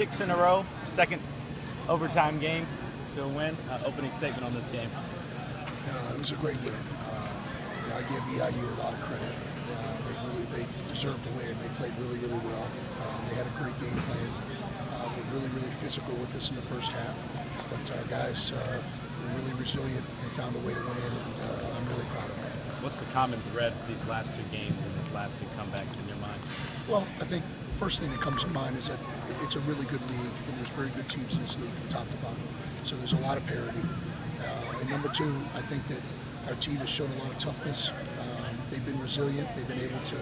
six in a row, second overtime game to win. Uh, opening statement on this game. Uh, it was a great win. Uh, I give EIU a lot of credit. Uh, they really they deserved to win. They played really really well. Uh, they had a great game plan. Uh, were really really physical with us in the first half, but our guys uh, were really resilient and found a way to win. And uh, I'm really proud of them. What's the common thread of these last two games and these last two comebacks in your mind? Well, I think first thing that comes to mind is that it's a really good league, and there's very good teams in this league from top to bottom. So there's a lot of parity. Uh, and number two, I think that our team has shown a lot of toughness. Um, they've been resilient. They've been able to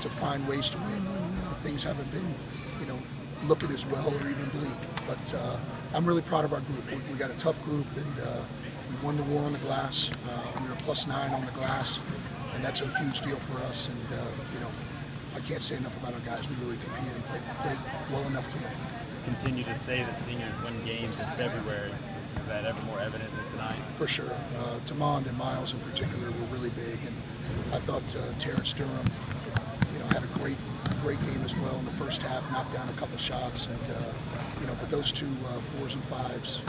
to find ways to win when uh, things haven't been, you know, looking as well or even bleak. But uh, I'm really proud of our group. We, we got a tough group, and uh, we won the war on the glass. Uh, we were plus nine on the glass, and that's a huge deal for us. And uh, you know, I can't say enough about our guys. We really competed and played, played well enough to win. Continue to say that seniors win games in February. Is that ever more evident than tonight? For sure. Uh, Tamond and Miles in particular were really big, and I thought uh, Terrence Durham, you know, had a great, great game as well in the first half. Knocked down a couple shots, and uh, you know, but those two uh, fours and fives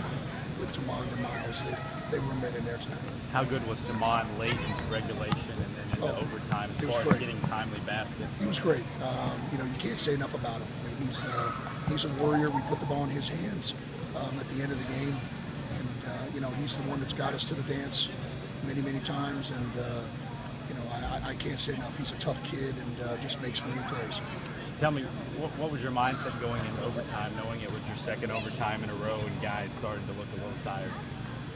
with Tamond and Miles, they, they were men in there tonight. How good was Tamon late into regulation and then into Oh, overtime as far as getting timely baskets? He was great. Um, you know, you can't say enough about him. I mean, he's uh, he's a warrior. We put the ball in his hands um, at the end of the game, and uh, you know, he's the one that's got us to the dance many, many times. And uh, you know, I, I- I can't say enough. He's a tough kid and uh, just makes winning plays. Tell me, what, what was your mindset going into overtime, knowing it was your second overtime in a row and guys starting to look a little tired?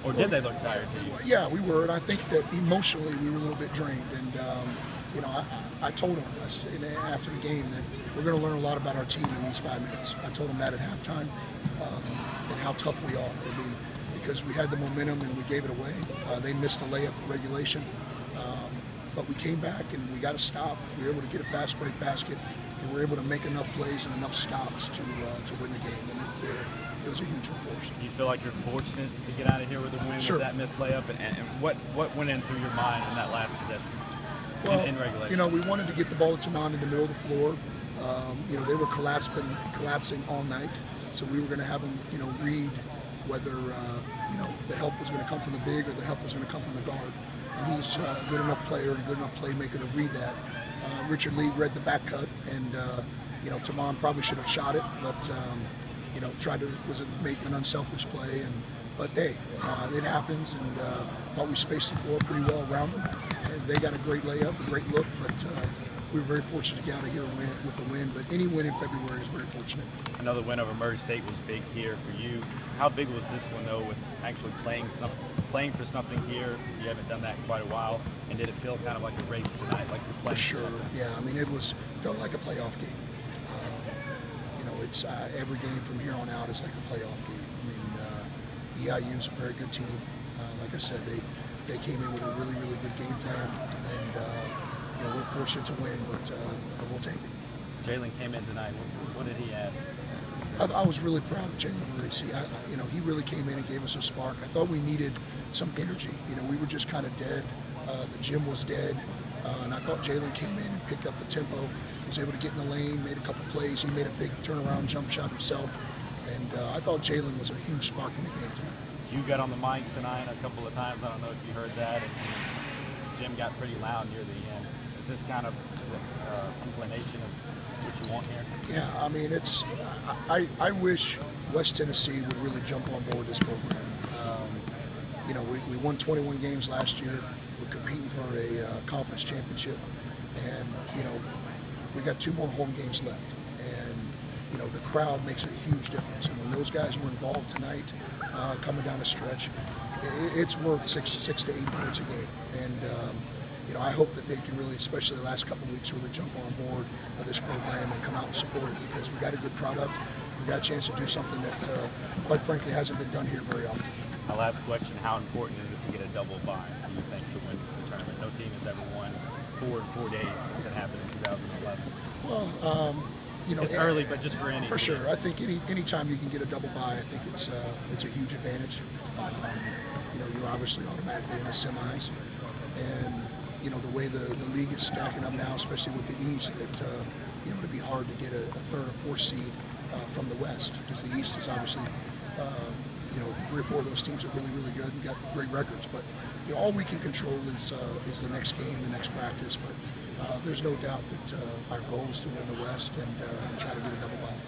Or did they look tired to you? Yeah, we were, and I think that emotionally we were a little bit drained. And um, you know, I, I told them after the game that we're going to learn a lot about our team in these five minutes. I told them that at halftime, um, and how tough we are. I mean, because we had the momentum and we gave it away. Uh, they missed a layup regulation, but we came back and we got to stop. We were able to get a fast break basket, and we were able to make enough plays and enough stops to uh, to win the game. And it, uh, it was a huge one for us. Do you feel like you're fortunate to get out of here with a win Sure. with that missed layup? And, and what, what went in through your mind in that last possession Well, in, in regulation? you know, we wanted to get the ball to Tamon in the middle of the floor. Um, you know, they were collapsing, collapsing all night, so we were going to have them, you know, read whether uh, you know the help was going to come from the big or the help was going to come from the guard. He's a good enough player and a good enough playmaker to read that. Uh, Richard Lee read the back cut, and uh, you know, Tamon probably should have shot it, but um, you know, tried to was make an unselfish play and. But hey, uh, it happens, and uh, thought we spaced the floor pretty well around them. And they got a great layup, a great look, but we were very fortunate to get out of here and win, with a win. But any win in February is very fortunate. Another win over Murray State was big here for you. How big was this one though, with actually playing some, playing for something here? You haven't done that in quite a while, and did it feel kind of like a race tonight, like you're For sure, something? yeah. I mean, it was felt like a playoff game. Um, you know, it's uh, every game from here on out is like a playoff game. I mean, uh, EIU is a very good team. Uh, like I said, they they came in with a really really good game plan, and uh, you know we're fortunate to win, but, uh, but we'll take it. Jalen came in tonight. What, what did he add? I, I was really proud of Jalen. I, I- you know, he really came in and gave us a spark. I thought we needed some energy. You know, we were just kind of dead. Uh, the gym was dead, uh, and I thought Jalen came in and picked up the tempo. Was able to get in the lane, made a couple plays. He made a big turnaround jump shot himself, and uh, I thought Jalen was a huge spark in the game tonight. You got on the mic tonight a couple of times. I don't know if you heard that. And gym got pretty loud near the end. Is this kind of uh, inclination of what you want here? Yeah, I mean, it's. I, I, wish West Tennessee would really jump on board this program. Um, you know, we, we won 21 games last year. We're competing for a uh, conference championship, and you know, we got two more home games left. And you know, the crowd makes a huge difference. And when those guys were involved tonight, uh, coming down the stretch, i it's worth six six to eight points a game. And um, you know, I hope that they can really, especially the last couple of weeks, really jump on board with this program and come out and support it because we got a good product. We got a chance to do something that, uh, quite frankly, hasn't been done here very often. My last question: How important is it to get a double bye? Do you think to win the tournament? No team has ever won four in four days since it happened in 2011. Well, um, you know, It's early, but just for any For sure, I think any time you can get a double bye, I think it's uh, it's a huge advantage. Um, you know, you're obviously automatically in the semis, and you know the way the, the league is stacking up now, especially with the East, that uh, you know it'd be hard to get a, a third or fourth seed. uh, from the West because the East is obviously, uh, you know, three or four of those teams are really, really good and got great records. But you know, all we can control is uh, is the next game, the next practice. But uh, there's no doubt that uh, our goal is to win the West and, and try to get a double bye.